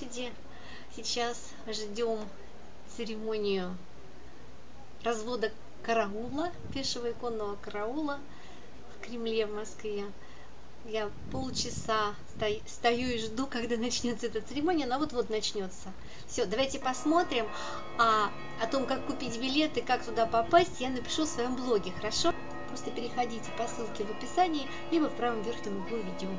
площади. Сейчас ждем церемонию развода караула, пешего иконного караула в Кремле в Москве. Я полчаса стою и жду, когда начнется эта церемония, но вот-вот начнется. Все, давайте посмотрим. А о том, как купить билеты, как туда попасть, я напишу в своем блоге, хорошо? Просто переходите по ссылке в описании, либо в правом верхнем углу видео.